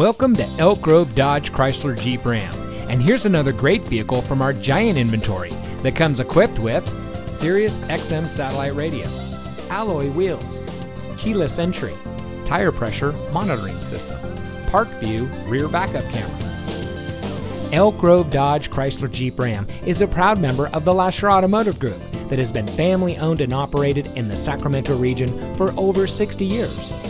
Welcome to Elk Grove Dodge Chrysler Jeep Ram. And here's another great vehicle from our giant inventory that comes equipped with Sirius XM satellite radio, alloy wheels, keyless entry, tire pressure monitoring system, park view rear backup camera. Elk Grove Dodge Chrysler Jeep Ram is a proud member of the Lasher Automotive Group that has been family owned and operated in the Sacramento region for over 60 years.